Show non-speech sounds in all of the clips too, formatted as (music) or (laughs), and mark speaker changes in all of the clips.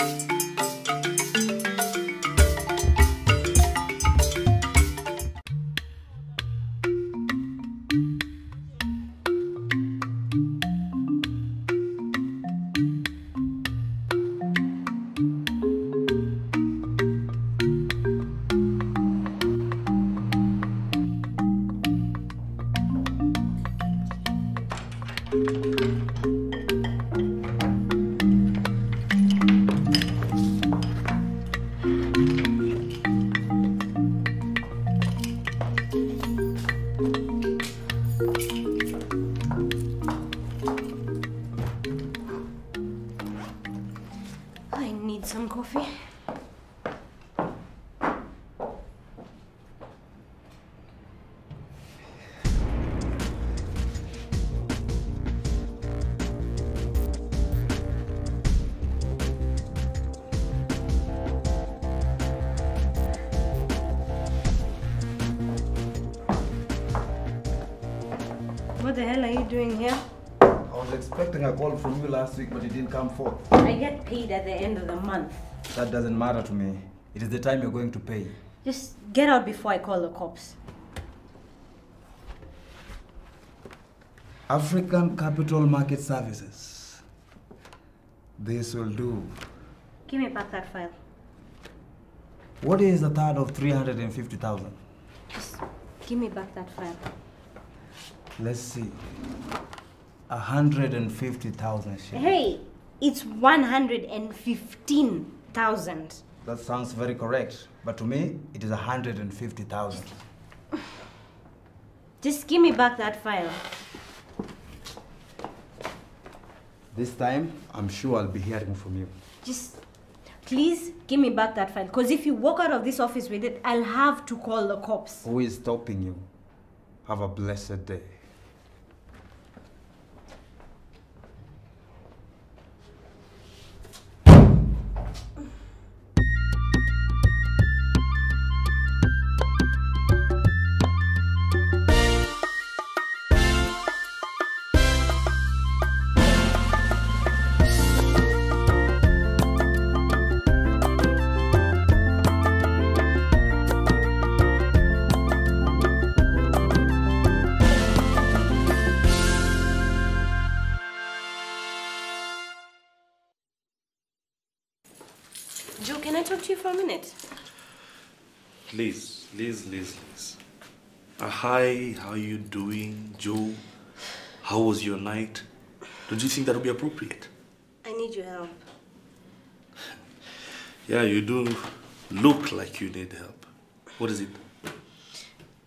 Speaker 1: I What the hell are you doing here?
Speaker 2: I was expecting a call from you last week, but it didn't come forth.
Speaker 1: I get paid at the end of the month.
Speaker 2: That doesn't matter to me. It is the time you're going to pay.
Speaker 1: Just get out before I call the cops.
Speaker 2: African Capital Market Services. This will do.
Speaker 1: Give me back that file.
Speaker 2: What is a third of 350,000?
Speaker 1: Just give me back that file.
Speaker 2: Let's see. 150,000 shillings.
Speaker 1: Hey, it's 115,000.
Speaker 2: That sounds very correct. But to me, it is 150,000. (sighs)
Speaker 1: Just give me back that file.
Speaker 2: This time, I'm sure I'll be hearing from you.
Speaker 1: Just please give me back that file. Because if you walk out of this office with it, I'll have to call the cops.
Speaker 2: Who is stopping you? Have a blessed day.
Speaker 3: Hi, how you doing, Joe? How was your night? Don't you think that would be appropriate?
Speaker 1: I need your help.
Speaker 3: Yeah, you do look like you need help. What is it?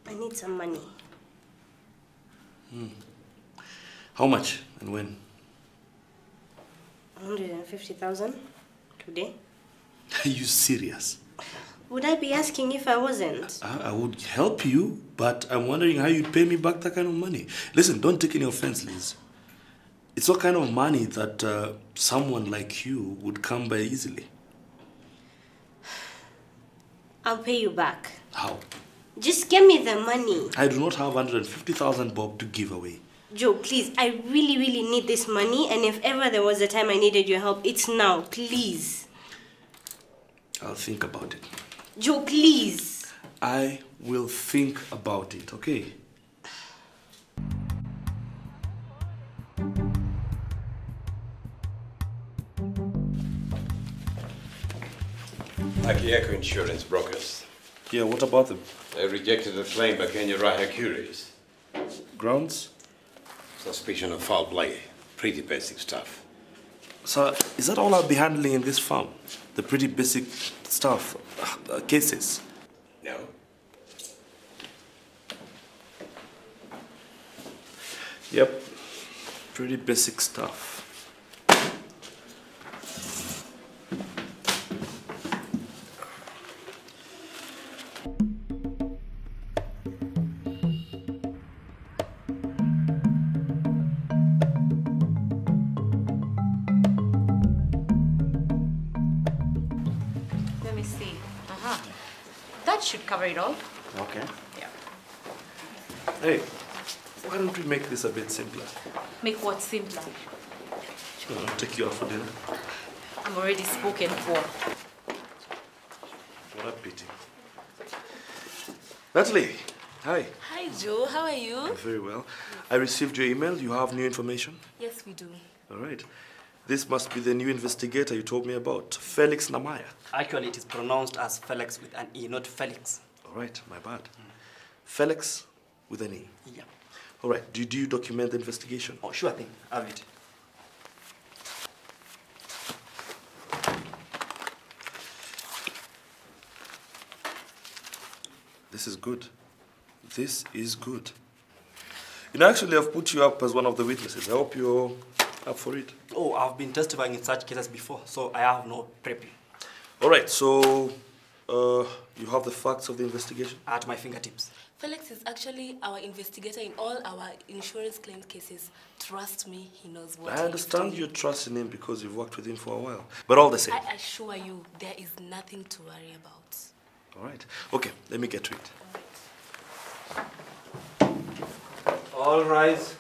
Speaker 1: I need some money. Hmm.
Speaker 3: How much and when?
Speaker 1: 150,000 today. (laughs)
Speaker 3: Are you serious?
Speaker 1: Would I be asking if I wasn't?
Speaker 3: I, I would help you, but I'm wondering how you'd pay me back that kind of money. Listen, don't take any offense, Liz. It's not kind of money that uh, someone like you would come by easily.
Speaker 1: I'll pay you back.
Speaker 3: How?
Speaker 1: Just give me the money.
Speaker 3: I do not have 150,000 bob to give away.
Speaker 1: Joe, please, I really, really need this money, and if ever there was a time I needed your help, it's now. Please.
Speaker 3: I'll think about it.
Speaker 1: Joe, please.
Speaker 3: I will think about it, okay?
Speaker 4: Hakiako Insurance Brokers.
Speaker 3: Yeah, what about them?
Speaker 4: They rejected the claim by Kenya Raha Curios.
Speaker 3: Grounds?
Speaker 4: Suspicion of foul play. Pretty basic stuff.
Speaker 3: So, is that all I'll be handling in this farm? The pretty basic stuff, uh, cases?
Speaker 4: No?
Speaker 3: Yep. Pretty basic stuff. A bit simpler?
Speaker 5: Make what simpler.
Speaker 3: I'll take you out for dinner.
Speaker 5: I'm I'm already spoken for.
Speaker 3: What a pity. Natalie, hi.
Speaker 6: Hi, Joe. How are you?
Speaker 3: Very well. I received your email. You have new information?
Speaker 6: Yes, we do.
Speaker 3: All right. This must be the new investigator you told me about, Felix Namaya.
Speaker 7: Actually, it is pronounced as Felix with an E, not Felix.
Speaker 3: All right, my bad. Felix with an E.
Speaker 7: Yeah.
Speaker 3: All right, did you document the investigation?
Speaker 7: Oh, sure thing. Have it.
Speaker 3: This is good. This is good. You know, actually, I've put you up as one of the witnesses. I hope you're up for it.
Speaker 7: Oh, I've been testifying in such cases before, so I have no prep
Speaker 3: All right, so uh, you have the facts of the investigation?
Speaker 7: at my fingertips.
Speaker 6: Felix is actually our investigator in all our insurance claim cases. Trust me, he knows what
Speaker 3: I
Speaker 6: he is
Speaker 3: understand
Speaker 6: doing.
Speaker 3: you trust in him because you've worked with him for a while. But all the same.
Speaker 6: I assure you, there is nothing to worry about.
Speaker 3: All right. Okay, let me get to it.
Speaker 2: All rise.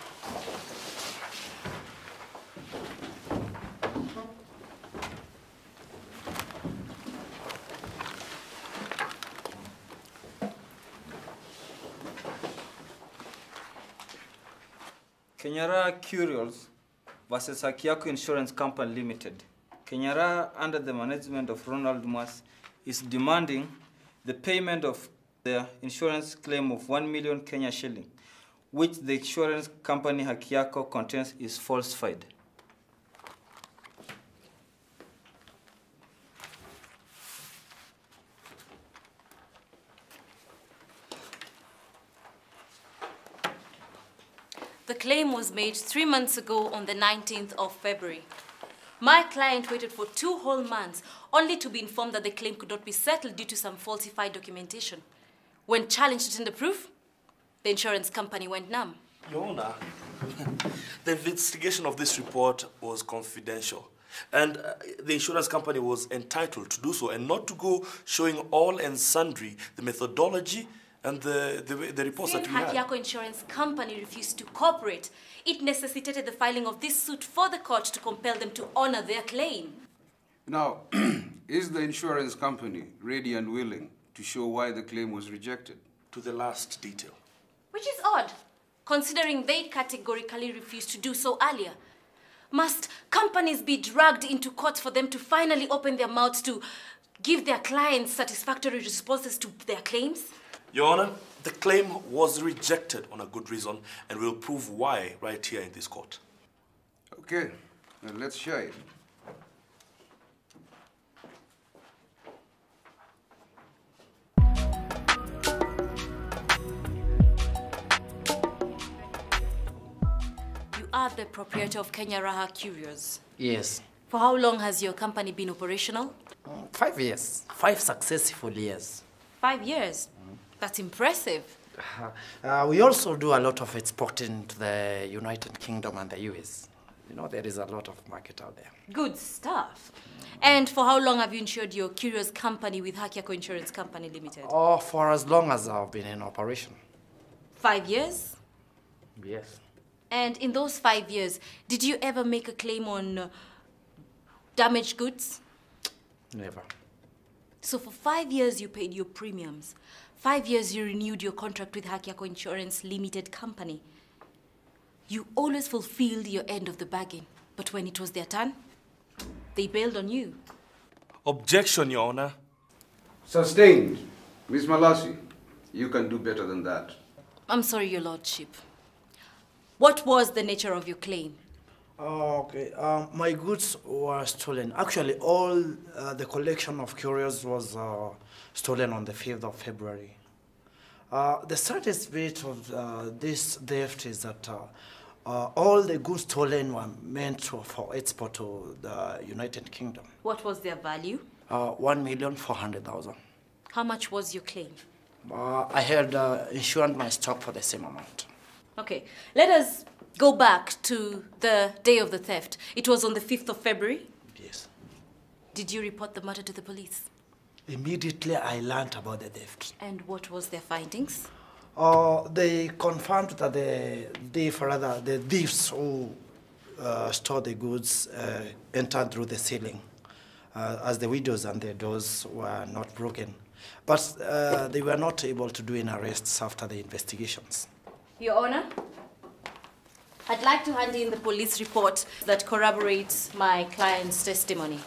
Speaker 2: Kenya Raha Curios versus Hakiako Insurance Company Limited. Kenyara, under the management of Ronald Mwasi, is demanding the payment of the insurance claim of 1 million Kenya shilling, which the insurance company Hakiako contends is falsified.
Speaker 5: Claim was made three months ago on the 19th of February. My client waited for two whole months only to be informed that the claim could not be settled due to some falsified documentation. When challenged in the proof, the insurance company went numb.
Speaker 3: Your Honor, (laughs) the investigation of this report was confidential. And uh, the insurance company was entitled to do so and not to go showing all and sundry the methodology and the, the, the reports
Speaker 5: Since
Speaker 3: that we had.
Speaker 5: Hakiako Insurance Company refused to cooperate, it necessitated the filing of this suit for the court to compel them to honor their claim.
Speaker 8: Now, (clears throat) is the insurance company ready and willing to show why the claim was rejected?
Speaker 3: To the last detail.
Speaker 5: Which is odd, considering they categorically refused to do so earlier. Must companies be dragged into court for them to finally open their mouths to give their clients satisfactory responses to their claims?
Speaker 3: Your Honor, the claim was rejected on a good reason and we'll prove why right here in this court.
Speaker 8: Okay, then let's share it.
Speaker 5: You are the proprietor of Kenya Raha Curios.
Speaker 9: Yes.
Speaker 5: For how long has your company been operational?
Speaker 9: Mm, Five years. Five successful years.
Speaker 5: Five years. That's impressive.
Speaker 9: Uh, we also do a lot of exporting to the United Kingdom and the US. You know, there is a lot of market out there.
Speaker 5: Good stuff. And for how long have you insured your Curios company with Hakiako Insurance Company Limited?
Speaker 9: Oh, for as long as I've been in operation.
Speaker 5: Five years?
Speaker 9: Yes.
Speaker 5: And in those five years, did you ever make a claim on uh, damaged goods?
Speaker 9: Never.
Speaker 5: So for five years, you paid your premiums. Five years, you renewed your contract with Hakiako Insurance Limited Company. You always fulfilled your end of the bargain. But when it was their turn, they bailed on you.
Speaker 3: Objection, Your Honor.
Speaker 8: Sustained. Miss Malasi, you can do better than that.
Speaker 5: I'm sorry, Your Lordship. What was the nature of your claim?
Speaker 9: Oh, okay. Um, my goods were stolen. Actually, all uh, the collection of curios was uh, stolen on the 5th of February. Uh, the saddest bit of uh, this theft is that uh, uh, all the goods stolen were meant to, for export to the United Kingdom.
Speaker 5: What was their value?
Speaker 9: Uh, One million four hundred thousand.
Speaker 5: How much was your claim?
Speaker 9: Uh, I had uh, insured my stock for the same amount.
Speaker 5: Okay, let us go back to the day of the theft. It was on the 5th of February.
Speaker 9: Yes.
Speaker 5: Did you report the matter to the police?
Speaker 9: Immediately, I learned about the theft.
Speaker 5: And what was their findings?
Speaker 9: Uh, they confirmed that the thief, rather the thieves who uh, stole the goods uh, entered through the ceiling. uh, as the windows and the doors were not broken. But uh, they were not able to do any arrests after the investigations.
Speaker 5: Your Honor, I'd like to hand in the police report that corroborates my client's testimony.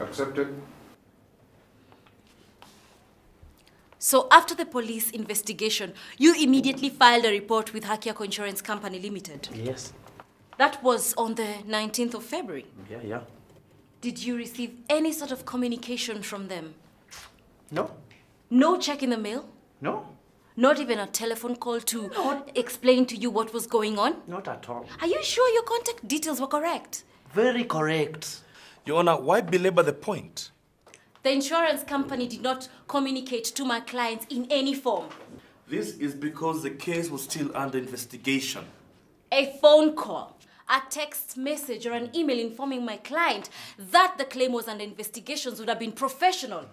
Speaker 8: Accepted.
Speaker 5: So after the police investigation, you immediately filed a report with Hakiako Insurance Company Limited.
Speaker 9: Yes.
Speaker 5: That was on the 19th of February.
Speaker 9: Yeah, yeah.
Speaker 5: Did you receive any sort of communication from them?
Speaker 9: No,
Speaker 5: No check in the mail?
Speaker 9: no,
Speaker 5: Not even a telephone call to explain to you what was going on?
Speaker 9: not at all.
Speaker 5: Are you sure your contact details were correct?
Speaker 9: Very correct.
Speaker 3: Your Honor, why belabor the point?
Speaker 5: The insurance company did not communicate to my clients in any form.
Speaker 3: This is because the case was still under investigation.
Speaker 5: A phone call, a text message, or an email informing my client that the claim was under investigations would have been professional.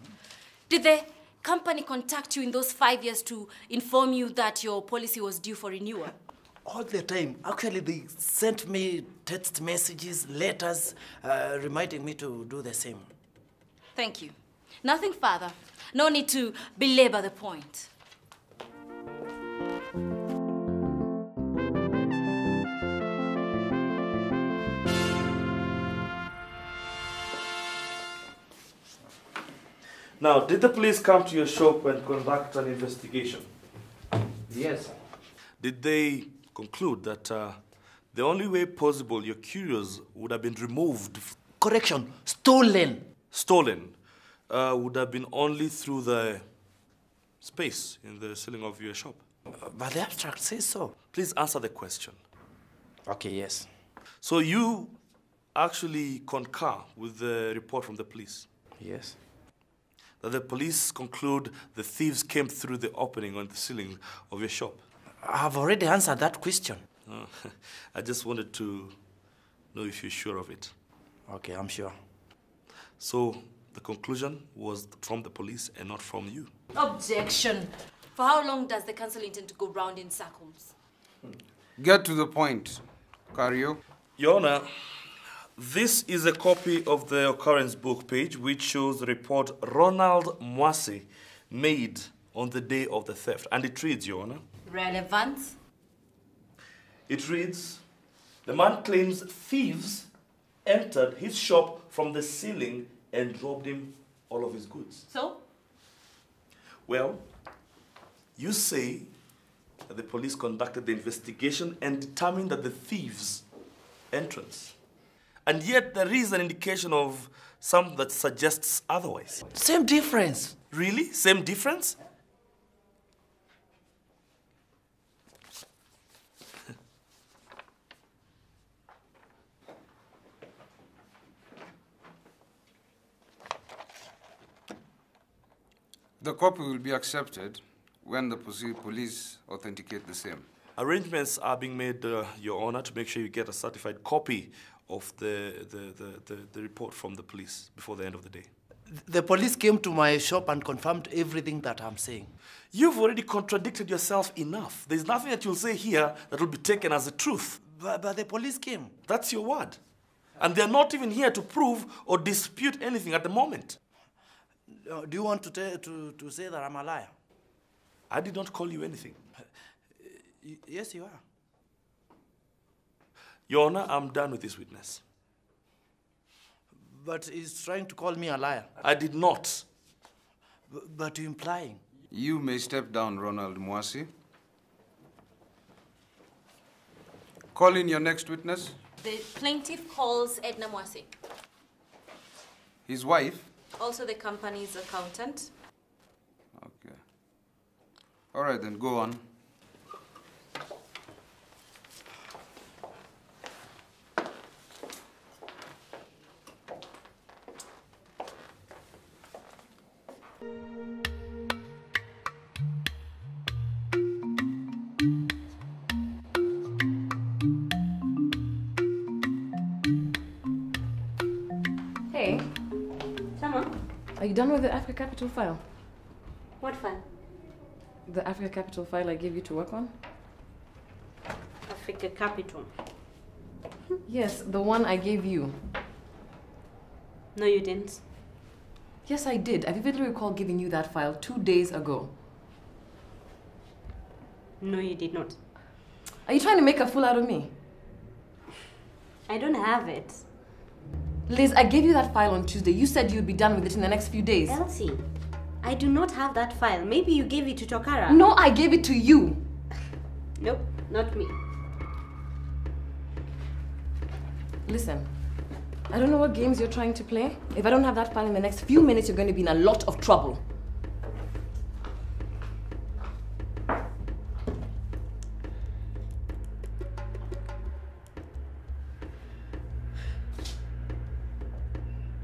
Speaker 5: Did the company contact you in those five years to inform you that your policy was due for renewal?
Speaker 9: All the time. Actually, they sent me text messages, letters, uh, reminding me to do the same.
Speaker 5: Thank you. Nothing further. No need to belabor the point.
Speaker 3: Now, did the police come to your shop and conduct an investigation?
Speaker 9: Yes.
Speaker 3: Did they conclude that uh, the only way possible your curios would have been removed, f-
Speaker 9: Correction, stolen.
Speaker 3: stolen, uh, would have been only through the space in the ceiling of your shop?
Speaker 9: But the abstract says so.
Speaker 3: Please answer the question.
Speaker 9: Okay, yes.
Speaker 3: So you actually concur with the report from the police
Speaker 9: Yes.
Speaker 3: That the police conclude the thieves came through the opening on the ceiling of your shop.
Speaker 9: I've already answered that question.
Speaker 3: Oh, (laughs) I just wanted to know if you're sure of it.
Speaker 9: Okay, I'm sure.
Speaker 3: So the conclusion was from the police and not from you.
Speaker 5: Objection. For how long does the council intend to go round in circles?
Speaker 8: Get to the point, Cario.
Speaker 3: Your Honor, this is a copy of the occurrence book page which shows the report Ronald Mwasi made on the day of the theft. And it reads, Your Honor,
Speaker 5: Relevant.
Speaker 3: it reads, the man claims thieves entered his shop from the ceiling and robbed him all of his goods.
Speaker 5: So?
Speaker 3: Well, you say that the police conducted the investigation and determined that the thieves' entrance. And yet there is an indication of some that suggests otherwise.
Speaker 9: Same difference.
Speaker 3: Really? Same difference? (laughs)
Speaker 8: The copy will be accepted when the police authenticate the same.
Speaker 3: Arrangements are being made, uh, Your Honor, to make sure you get a certified copy of the, the, the, the, the report from the police before the end of the day.
Speaker 9: The police came to my shop and confirmed everything that I'm saying.
Speaker 3: You've already contradicted yourself enough. There's nothing that you'll say here that will be taken as the truth.
Speaker 9: But, but the police came.
Speaker 3: That's your word. And they're not even here to prove or dispute anything at the moment.
Speaker 9: Uh, do you want to, tell, to, to say that I'm a liar?
Speaker 3: I did not call you anything.
Speaker 9: Y- yes, you are.
Speaker 3: Your Honor, I'm done with this witness.
Speaker 9: But he's trying to call me a liar.
Speaker 3: I did not.
Speaker 9: B- but you're implying.
Speaker 8: You may step down, Ronald Mwasi. Call in your next witness.
Speaker 5: The plaintiff calls Edna Mwasi,
Speaker 8: His wife.
Speaker 5: also the company's accountant.
Speaker 8: Okay. All right, then go on.
Speaker 10: Hey,
Speaker 1: Sama,
Speaker 10: are you done with the Africa Capital file?
Speaker 1: what file?
Speaker 10: The Africa Capital file I gave you to work on?
Speaker 1: Africa Capital.
Speaker 10: Yes, the one I gave you.
Speaker 1: No, you didn't.
Speaker 10: Yes, I did. I vividly recall giving you that file two days ago.
Speaker 1: No, you did not.
Speaker 10: Are you trying to make a fool out of me?
Speaker 1: I don't have it.
Speaker 10: Liz, I gave you that file on Tuesday. You said you'd be done with it in the next few days.
Speaker 1: Elsie, I do not have that file. Maybe you gave it to Tokara.
Speaker 10: No, I gave it to you.
Speaker 1: Nope, not me.
Speaker 10: Listen, I don't know what games you're trying to play. If I don't have that file in the next few minutes, you're going to be in a lot of trouble.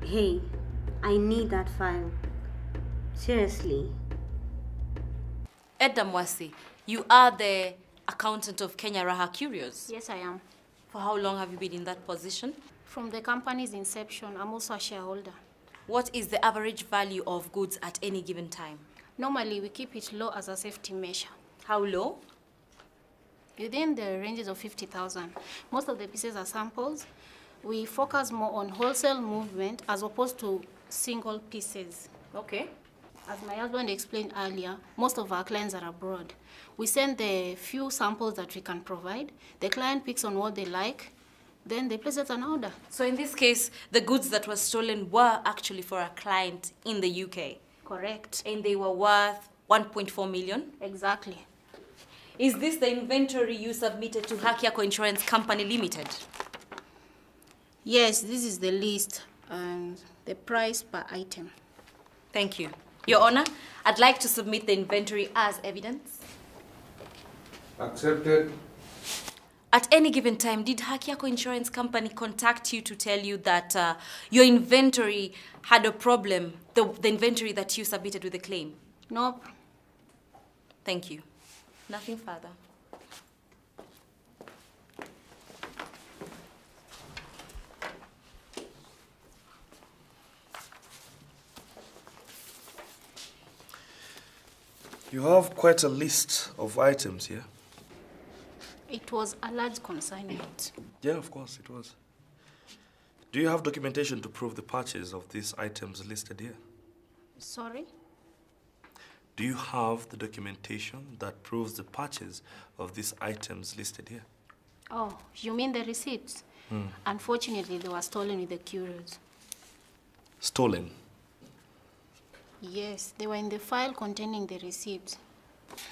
Speaker 1: Hey, I need that file. Seriously.
Speaker 5: Edna Mwasi, you are the accountant of Kenya Raha Curios.
Speaker 11: Yes, I am.
Speaker 5: For how long have you been in that position?
Speaker 11: From the company's inception, I'm also a shareholder.
Speaker 5: What is the average value of goods at any given time?
Speaker 11: Normally, we keep it low as a safety measure.
Speaker 5: How low?
Speaker 11: Within the ranges of 50,000. Most of the pieces are samples. We focus more on wholesale movement as opposed to single pieces.
Speaker 5: Okay.
Speaker 11: As my husband explained earlier, most of our clients are abroad. We send the few samples that we can provide. The client picks on what they like, then they place it an order.
Speaker 5: So in this case, the goods that were stolen were actually for a client in the UK.
Speaker 11: Correct.
Speaker 5: And they were worth 1.4 million?
Speaker 11: Exactly.
Speaker 5: Is this the inventory you submitted to Hakiako Insurance Company Limited?
Speaker 11: Yes, this is the list and the price per item.
Speaker 5: Thank you. Your Honor, I'd like to submit the inventory as evidence.
Speaker 8: Accepted.
Speaker 5: At any given time, did Hakiako Insurance Company contact you to tell you that uh, your inventory had a problem, the, the inventory that you submitted with the claim?
Speaker 11: Nope.
Speaker 5: Thank you. Nothing further.
Speaker 3: You have quite a list of items here.
Speaker 11: It was a large consignment.
Speaker 3: Yeah, of course, it was. Do you have documentation to prove the purchase of these items listed here?
Speaker 11: Sorry?
Speaker 3: Do you have the documentation that proves the purchase of these items listed here?
Speaker 11: Oh, you mean the receipts?
Speaker 3: Hmm.
Speaker 11: Unfortunately, they were stolen with the curios.
Speaker 3: Stolen.
Speaker 11: Yes, they were in the file containing the receipts,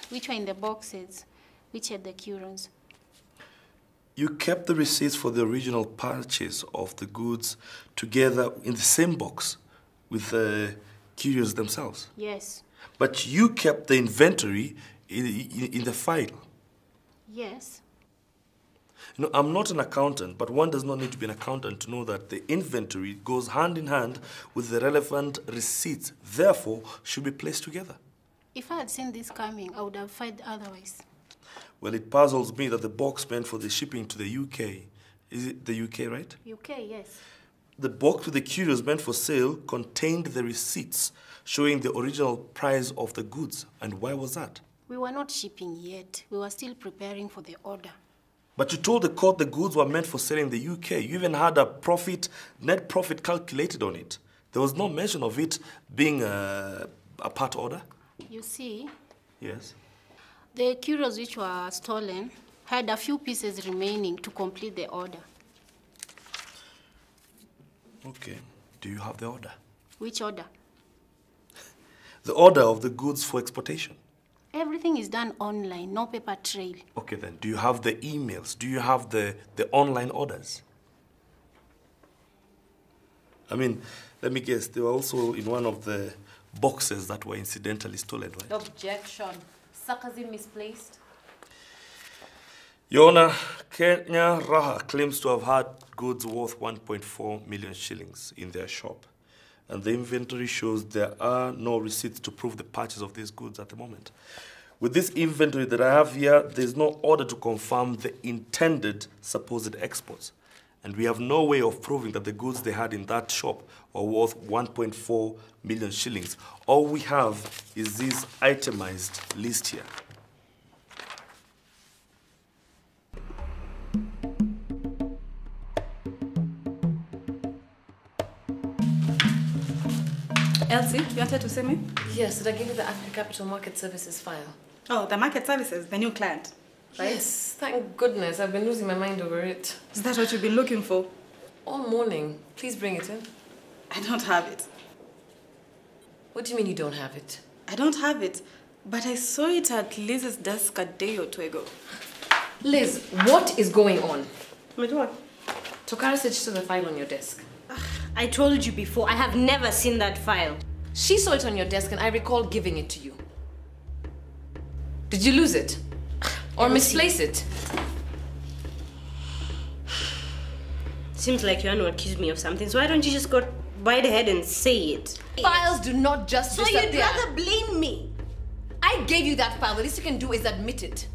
Speaker 11: which were in the boxes, which had the curios.
Speaker 3: You kept the receipts for the original purchase of the goods together in the same box with the curios themselves.
Speaker 11: Yes.
Speaker 3: But you kept the inventory in, in, in the file.
Speaker 11: Yes.
Speaker 3: You know, I'm not an accountant, but one does not need to be an accountant to know that the inventory goes hand in hand with the relevant receipts, therefore, should be placed together.
Speaker 11: If I had seen this coming, I would have filed otherwise.
Speaker 3: Well, it puzzles me that the box meant for the shipping to the UK, is it the UK, right?
Speaker 11: UK, yes.
Speaker 3: The box with the curios meant for sale contained the receipts showing the original price of the goods. And why was that?
Speaker 11: We were not shipping yet. We were still preparing for the order.
Speaker 3: But you told the court the goods were meant for sale in the UK. You even had a profit, net profit calculated on it. There was no mention of it being a, a part order.
Speaker 11: You see,
Speaker 3: Yes.
Speaker 11: The curios which were stolen had a few pieces remaining to complete the order.
Speaker 3: Okay. Do you have the order?
Speaker 11: Which order?
Speaker 3: The order of the goods for exportation.
Speaker 11: Everything is done online, no paper trail.
Speaker 3: Okay, then. Do you have the emails? Do you have the, the online orders? I mean, let me guess, they were also in one of the boxes that were incidentally stolen, right?
Speaker 5: Objection. Sarcasm misplaced.
Speaker 3: Your Honor, Kenya Raha claims to have had goods worth 1.4 million shillings in their shop. And the inventory shows there are no receipts to prove the purchase of these goods at the moment. With this inventory that I have here, there's no order to confirm the intended supposed exports. And we have no way of proving that the goods they had in that shop or worth 1.4 million shillings. All we have is this itemized list here.
Speaker 12: Elsie, you wanted to see me?
Speaker 10: Yes, did I give you the Africa Capital Market Services file?
Speaker 12: Oh, the Market Services, the new client, right?
Speaker 10: Yes, thank goodness. I've been losing my mind over it.
Speaker 12: Is that what you've been looking for?
Speaker 10: All morning. Please bring it in.
Speaker 12: I don't have it.
Speaker 10: What do you mean you don't have it?
Speaker 12: I don't have it, but I saw it at Liz's desk a day or two ago.
Speaker 10: Liz, what is going on?
Speaker 12: With what?
Speaker 10: Tokara said she saw the file on your desk.
Speaker 1: I told you before, I have never seen that file.
Speaker 10: She saw it on your desk and I recall giving it to you. Did you lose it? (sighs) Or misplace it?
Speaker 1: Seems like you want to accuse me of something, so why don't you just go right ahead and say it?
Speaker 10: Files do not just
Speaker 1: So
Speaker 10: disappear.
Speaker 1: you'd rather blame me?
Speaker 10: I gave you that file. The least you can do is admit it.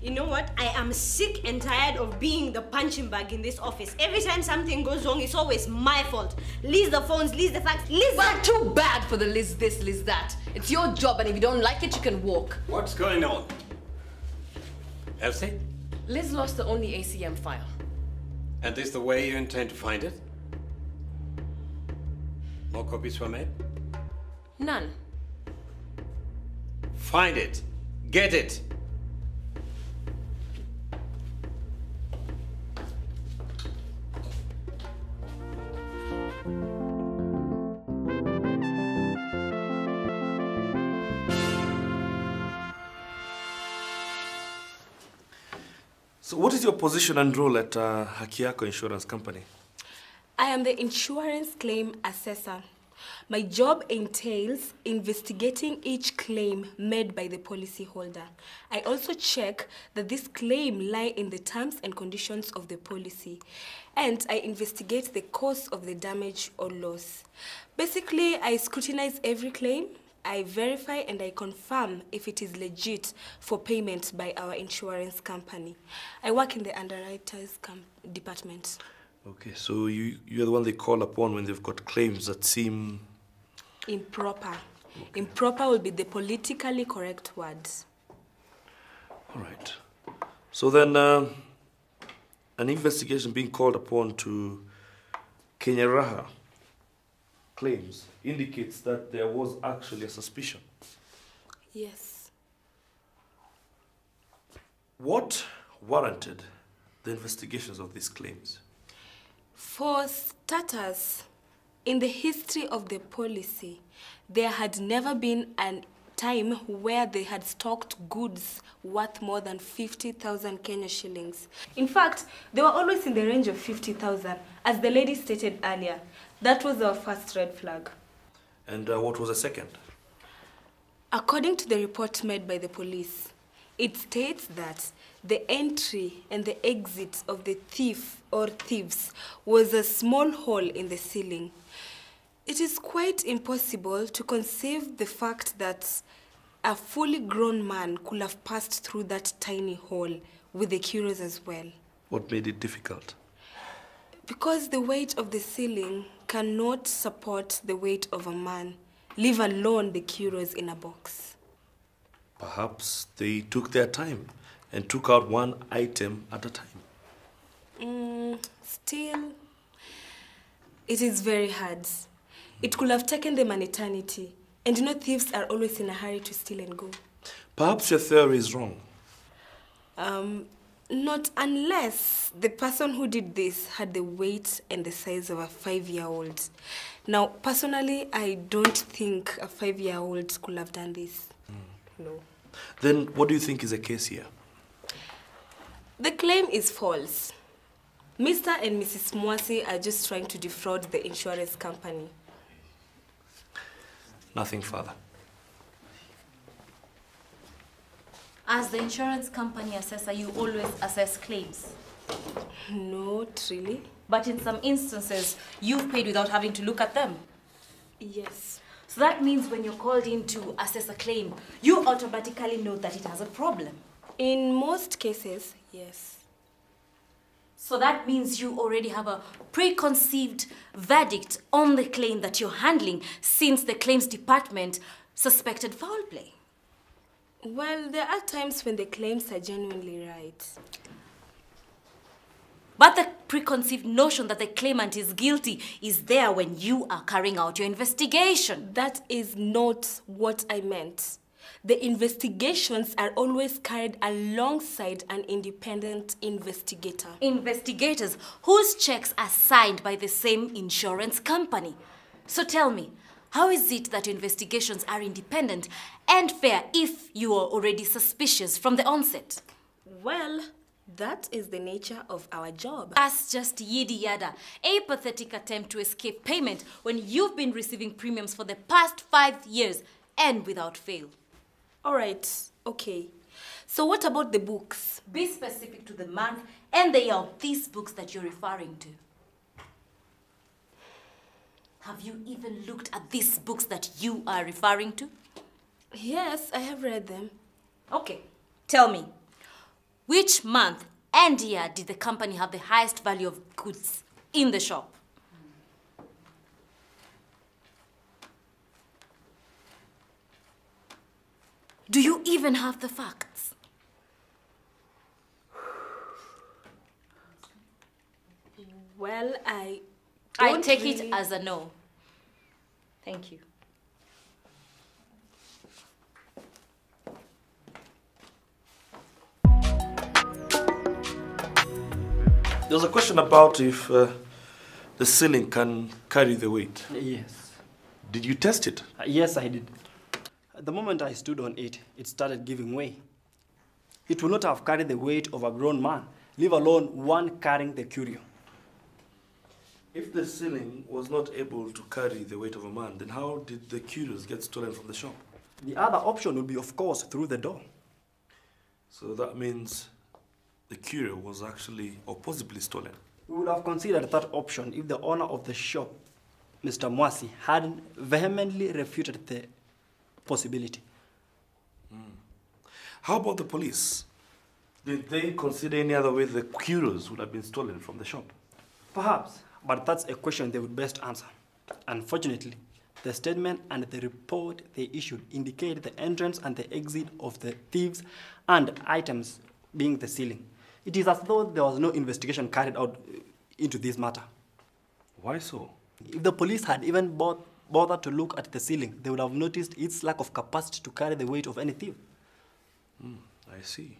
Speaker 1: You know what? I am sick and tired of being the punching bag in this office. Every time something goes wrong, it's always my fault. Liz the phones, Liz the facts, Liz
Speaker 10: Well, too bad for the Liz this, Liz that. It's your job, and if you don't like it, you can walk.
Speaker 4: What's going on? Elsie?
Speaker 10: Liz lost the only ACM file.
Speaker 4: And this the way you intend to find it? More copies were made?
Speaker 10: None.
Speaker 4: Find it. Get it.
Speaker 3: So, what is your position and role at uh, Hakiako Insurance Company?
Speaker 6: I am the insurance claim assessor. My job entails investigating each claim made by the policyholder. I also check that this claim lie in the terms and conditions of the policy. And I investigate the cause of the damage or loss. Basically, I scrutinize every claim, I verify and I confirm if it is legit for payment by our insurance company. I work in the underwriters department.
Speaker 3: Okay, so you, you're the one they call upon when they've got claims that seem.
Speaker 6: Improper. Improper will be the politically correct words.
Speaker 3: All right. So then, uh, an investigation being called upon to Kenya Raha claims indicates that there was actually a suspicion.
Speaker 6: Yes.
Speaker 3: What warranted the investigations of these claims?
Speaker 6: For starters, in the history of the policy, there had never been a time where they had stocked goods worth more than 50,000 Kenya shillings. In fact, they were always in the range of 50,000, as the lady stated earlier. That was our first red flag.
Speaker 3: And uh, what was the second?
Speaker 6: According to the report made by the police, it states that the entry and the exit of the thief or thieves was a small hole in the ceiling. It is quite impossible to conceive the fact that a fully grown man could have passed through that tiny hole with the curios as well.
Speaker 3: What made it difficult?
Speaker 6: Because the weight of the ceiling cannot support the weight of a man, leave alone the curios in a box.
Speaker 3: Perhaps they took their time and took out one item at a time.
Speaker 6: Mm, still, it is very hard. It could have taken them an eternity. And you know, thieves are always in a hurry to steal and go.
Speaker 3: Perhaps your theory is wrong.
Speaker 6: Um, not unless the person who did this had the weight and the size of a five year old. Now, personally, I don't think a five year old could have done this. No.
Speaker 3: Then what do you think is the case here?
Speaker 6: The claim is false. Mr. and Mrs. Mwasi are just trying to defraud the insurance company.
Speaker 3: Nothing further.
Speaker 5: As the insurance company assessor, you always assess claims.
Speaker 6: Not really.
Speaker 5: But in some instances, you've paid without having to look at them.
Speaker 6: Yes.
Speaker 5: So that means when you're called in to assess a claim, you automatically know that it has a problem.
Speaker 6: In most cases, yes.
Speaker 5: So that means you already have a preconceived verdict on the claim that you're handling since the claims department suspected foul play.
Speaker 6: Well, there are times when the claims are genuinely right.
Speaker 5: But the preconceived notion that the claimant is guilty is there when you are carrying out your investigation.
Speaker 6: That is not what I meant. The investigations are always carried alongside an independent investigator.
Speaker 5: Investigators whose checks are signed by the same insurance company. So tell me, how is it that your investigations are independent and fair if you are already suspicious from the onset?
Speaker 6: Well, that is the nature of our job.
Speaker 5: That's just yidi yada, a pathetic attempt to escape payment when you've been receiving premiums for the past five years and without fail.
Speaker 6: All right, okay. So what about the books?
Speaker 5: Be specific to the month and the year of these books that you're referring to. Have you even looked at these books that you are referring to?
Speaker 6: Yes, I have read them.
Speaker 5: Okay, tell me, which month and year did the company have the highest value of goods in the shop? Do you even have the facts?
Speaker 6: Well, I
Speaker 5: I take
Speaker 6: really-
Speaker 5: it as a no. Thank you.
Speaker 3: There was a question about if uh, the ceiling can carry the weight.
Speaker 7: Yes.
Speaker 3: Did you test it?
Speaker 7: Uh, yes, I did. The moment I stood on it, it started giving way. It would not have carried the weight of a grown man, leave alone one carrying the curio.
Speaker 3: If the ceiling was not able to carry the weight of a man, then how did the curios get stolen from the shop?
Speaker 7: The other option would be, of course, through the door.
Speaker 3: So that means the curio was actually or possibly stolen.
Speaker 7: We would have considered that option if the owner of the shop, Mr. Mwasi, hadn't vehemently refuted the possibility. Hmm.
Speaker 3: How about the police? Did they consider any other way the curios would have been stolen from the shop?
Speaker 7: Perhaps, but that's a question they would best answer. Unfortunately, the statement and the report they issued indicate the entrance and the exit of the thieves and items being the ceiling. It is as though there was no investigation carried out uh, into this matter.
Speaker 3: Why so?
Speaker 7: If the police had even bo- bothered to look at the ceiling, they would have noticed its lack of capacity to carry the weight of any thief.
Speaker 3: Hmm, I see.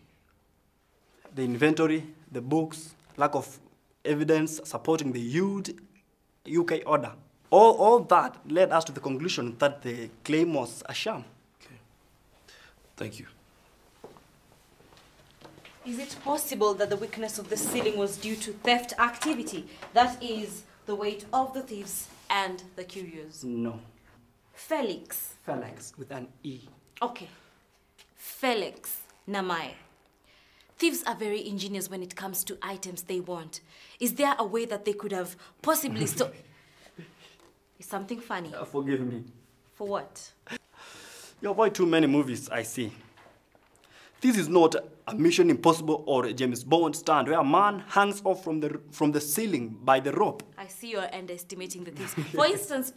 Speaker 7: The inventory, the books, lack of evidence supporting the huge UK order. All, all that led us to the conclusion that the claim was a sham. Okay.
Speaker 3: Thank you.
Speaker 5: Is it possible that the weakness of the ceiling was due to theft activity? That is, the weight of the thieves and the curios.
Speaker 7: No.
Speaker 5: Felix.
Speaker 7: Felix with an E.
Speaker 5: Okay. Felix Namae. Thieves are very ingenious when it comes to items they want. Is there a way that they could have possibly sto- (laughs) Is something funny?
Speaker 7: Uh, forgive me.
Speaker 5: For what?
Speaker 7: You avoid too many movies, I see. This is not a Mission Impossible or a James Bond stand where a man hangs off from the, from the ceiling by the rope.
Speaker 5: I see you're underestimating the thieves. For instance,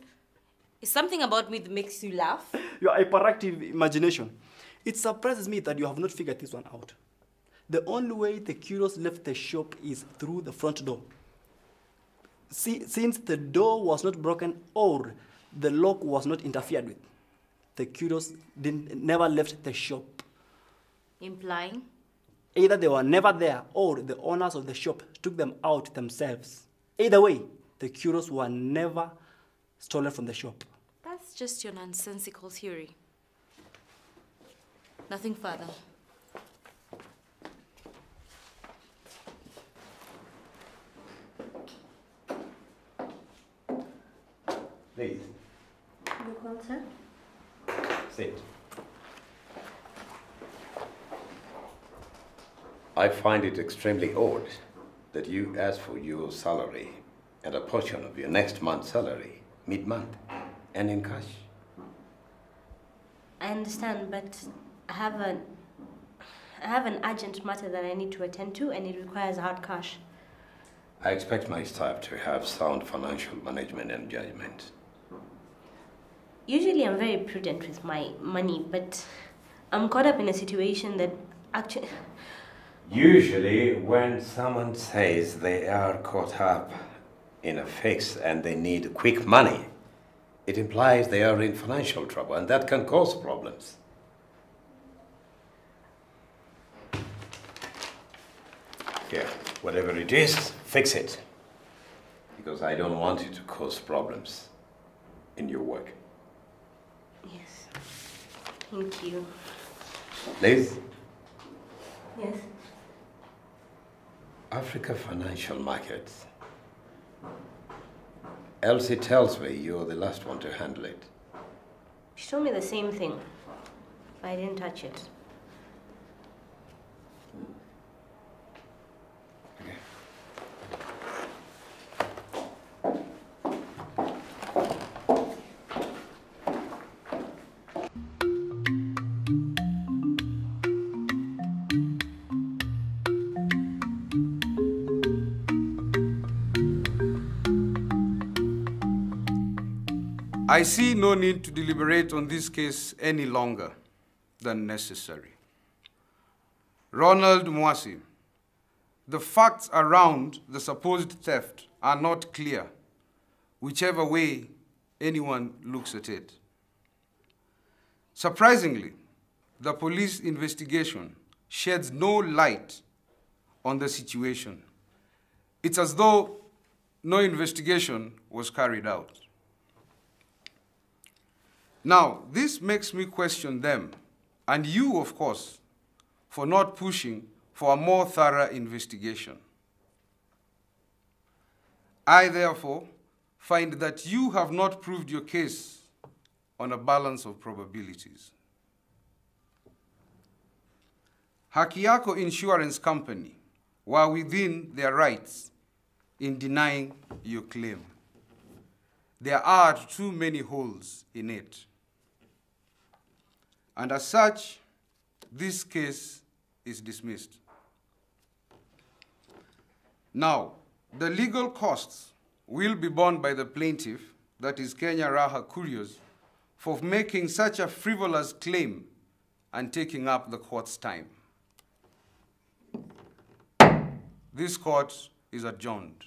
Speaker 5: is something about me that makes you laugh? (laughs)
Speaker 7: Your hyperactive imagination. It surprises me that you have not figured this one out. The only way the curios left the shop is through the front door. See, since the door was not broken or the lock was not interfered with, the curios didn't, never left the shop.
Speaker 5: Implying?
Speaker 7: Either they were never there or the owners of the shop took them out themselves. Either way, the curios were never stolen from the shop.
Speaker 5: That's just your nonsensical theory. Nothing further.
Speaker 4: Please, sit. I find it extremely odd that you ask for your salary and a portion of your next month's salary mid-month and in cash.
Speaker 1: I understand, but I have an I have an urgent matter that I need to attend to, and it requires hard cash.
Speaker 4: I expect my staff to have sound financial management and judgment.
Speaker 1: Usually, I'm very prudent with my money, but I'm caught up in a situation that actually
Speaker 4: Usually, when someone says they are caught up in a fix and they need quick money, it implies they are in financial trouble, and that can cause problems. Here, whatever it is, fix it. Because I don't want you to cause problems in your work.
Speaker 1: Yes. Thank you.
Speaker 4: Liz,
Speaker 1: Yes.
Speaker 4: Africa Financial Markets. Elsie tells me you're the last one to handle it.
Speaker 1: She told me the same thing, but I didn't touch it.
Speaker 8: I see no need to deliberate on this case any longer than necessary. Ronald Mwasi, the facts around the supposed theft are not clear, whichever way anyone looks at it. Surprisingly, the police investigation sheds no light on the situation. It's as though no investigation was carried out. Now, this makes me question them, and you, of course, for not pushing for a more thorough investigation. I, therefore, find that you have not proved your case on a balance of probabilities. Hakiako Insurance Company were within their rights in denying your claim. There are too many holes in it. And as such, this case is dismissed. Now, the legal costs will be borne by the plaintiff, that is Kenya Raha Curios, for making such a frivolous claim and taking up the court's time. This court is adjourned.